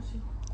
Eso sí.